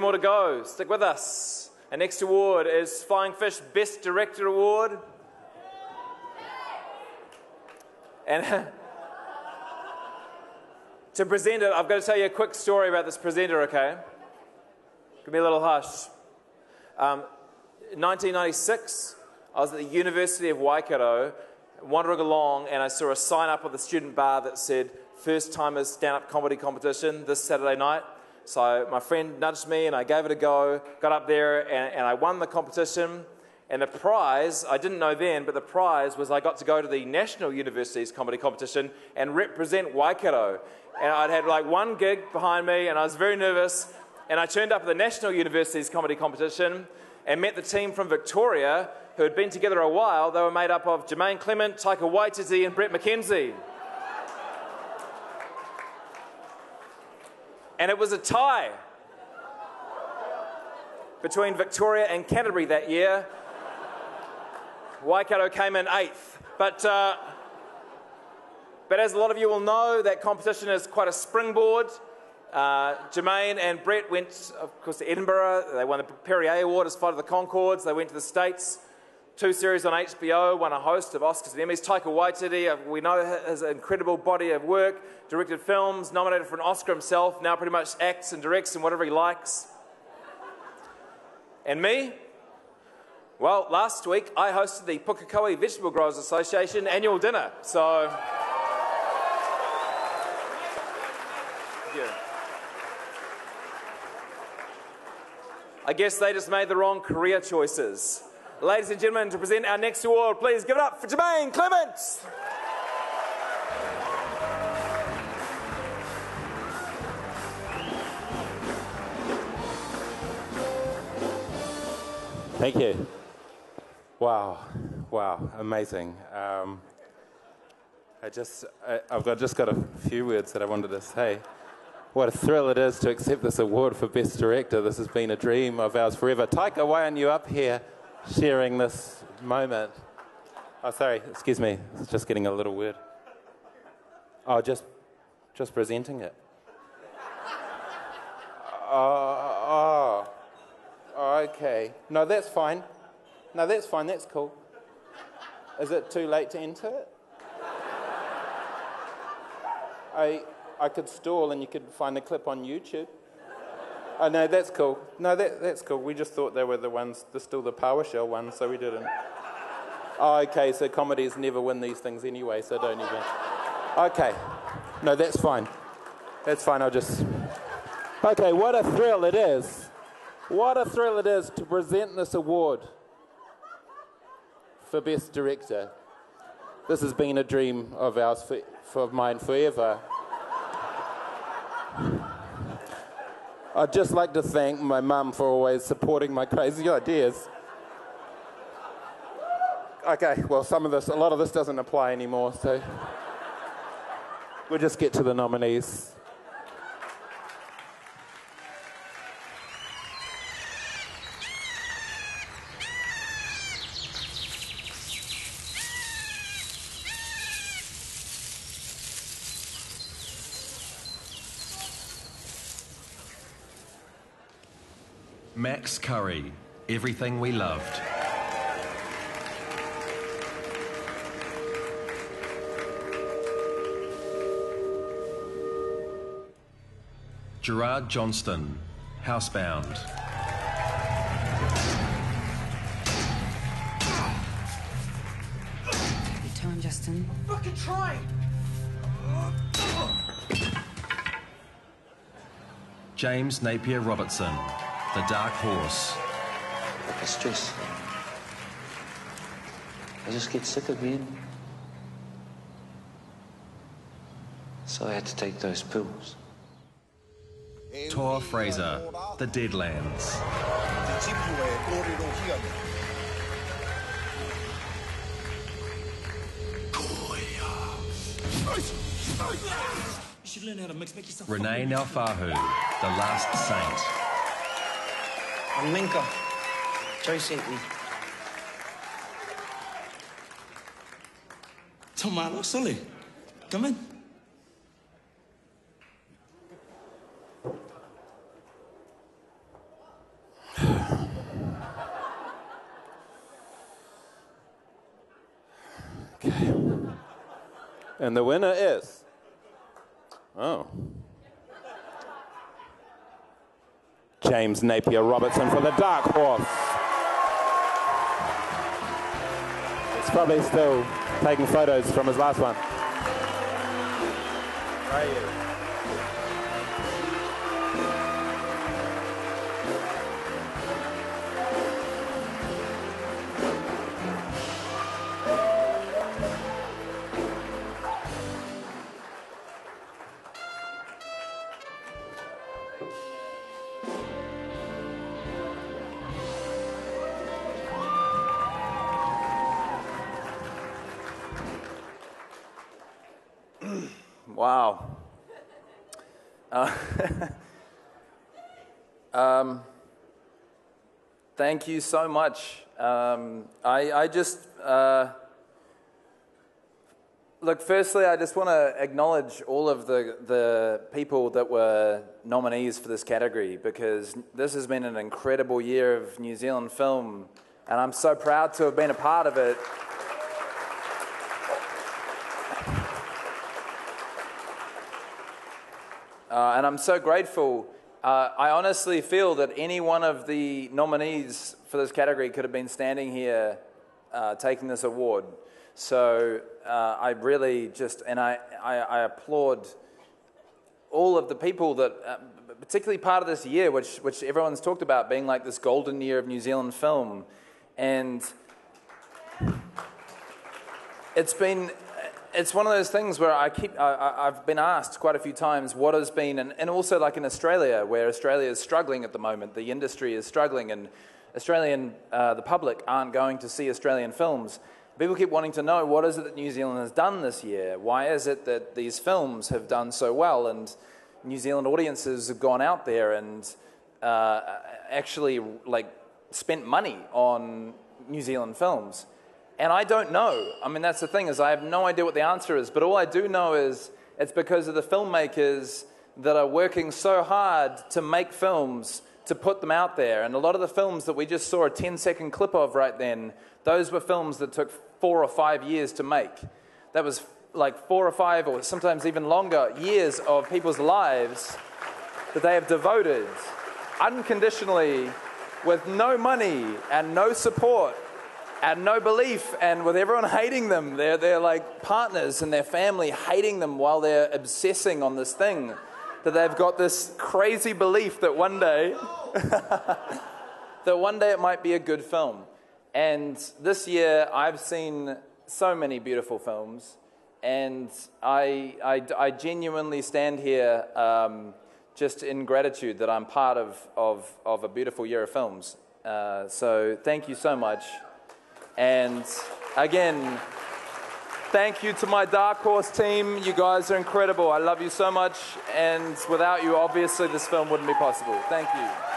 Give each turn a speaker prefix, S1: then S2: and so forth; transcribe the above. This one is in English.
S1: more to go. Stick with us. Our next award is Flying Fish Best Director Award. And to present it, I've got to tell you a quick story about this presenter, okay? Give me a little hush. Um, 1996, I was at the University of Waikato wandering along and I saw a sign up at the student bar that said, First timers stand up comedy competition this Saturday night. So my friend nudged me and I gave it a go, got up there and, and I won the competition. And the prize, I didn't know then, but the prize was I got to go to the National Universities Comedy Competition and represent Waikato. And I'd had like one gig behind me and I was very nervous. And I turned up at the National Universities Comedy Competition and met the team from Victoria who had been together a while. They were made up of Jemaine Clement, Taika Waititi, and Bret McKenzie. And it was a tie between Victoria and Canterbury that year. Waikato came in eighth. But, uh, but as a lot of you will know, that competition is quite a springboard. Uh, Jemaine and Bret went, of course, to Edinburgh. They won the Perrier Award as part of the Conchords. They went to the States. Two series on HBO, won a host of Oscars and Emmys. Taika Waititi, uh, we know his incredible body of work, directed films, nominated for an Oscar himself, now pretty much acts and directs and whatever he likes. And me? Well, last week I hosted the Pukekohe Vegetable Growers Association annual dinner. So. I guess they just made the wrong career choices. Ladies and gentlemen, to present our next award, please give it up for Jemaine Clements.
S2: Thank you. Wow, wow, amazing. Um, I just, I, have got, just got a few words that I wanted to say. What a thrill it is to accept this award for Best Director. This has been a dream of ours forever. Taika, why aren't you up here? Sharing this moment. Oh, sorry, excuse me, it's just getting a little weird. Oh, just, just presenting it. Oh, oh, oh, okay. No, that's fine. No, that's fine, that's cool. Is it too late to enter it? I, I could stall and you could find the clip on YouTube. Oh, no, that's cool. No, that, that's cool. We just thought they were the ones, they're still the PowerShell ones, so we didn't. Oh, okay, so comedies never win these things anyway, so don't even. Okay. No, that's fine. That's fine, I'll just. Okay, what a thrill it is. What a thrill it is to present this award for Best Director. This has been a dream of ours, for, for mine forever. I'd just like to thank my mum for always supporting my crazy ideas. Okay, well, some of this, a lot of this doesn't apply anymore, so we'll just get to the nominees.
S3: Max Currie, Everything We Loved. Gerard Johnstone, Housebound.
S4: You tell him, Justin.
S5: Fucking try!
S3: James Napier Robertson, the Dark Horse.
S6: Like a stress. I just get sick of being. So I had to take those pills.
S3: Toa Fraser, The Deadlands.
S5: You should learn how to mix, make yourself.
S3: Renee Naufahu, The Last Saint.
S6: I'm Minka. Joe sent me.
S5: Tomalo, Sully. Come in.
S2: okay. And the winner is. Oh. James Napier Robertson for the Dark Horse. He's probably still taking photos from his last one. Right here.
S1: Wow. Uh, um, thank you so much. Um, I, I just, uh, look, firstly, I just want to acknowledge all of the, the people that were nominees for this category because this has been an incredible year of New Zealand film, and I'm so proud to have been a part of it. Uh, and I'm so grateful. Uh, I honestly feel that any one of the nominees for this category could have been standing here uh, taking this award. So uh, I really just, and I, I, I, applaud all of the people that, uh, particularly part of this year, which, which everyone's talked about being like this golden year of New Zealand film. And it's been it's one of those things where I keep, I, have been asked quite a few times what has been, and, and also like in Australia, where Australia is struggling at the moment, the industry is struggling, and Australian, uh, the public aren't going to see Australian films. People keep wanting to know what is it that New Zealand has done this year? Why is it that these films have done so well? And New Zealand audiences have gone out there and uh, actually like spent money on New Zealand films. And I don't know. I mean, that's the thing is I have no idea what the answer is. But all I do know is it's because of the filmmakers that are working so hard to make films to put them out there. And a lot of the films that we just saw a 10 second clip of right then, those were films that took four or five years to make. That was like four or five, or sometimes even longer, years of people's lives that they have devoted unconditionally with no money and no support and no belief, and with everyone hating them, they're, they're like partners and their family hating them while they're obsessing on this thing. That they've got this crazy belief that one day, that one day it might be a good film. And this year, I've seen so many beautiful films, and I, I, I genuinely stand here um, just in gratitude that I'm part of, of, of a beautiful year of films. Uh, so, thank you so much. And again, thank you to my Dark Horse team. You guys are incredible. I love you so much. And without you, obviously, this film wouldn't be possible. Thank you.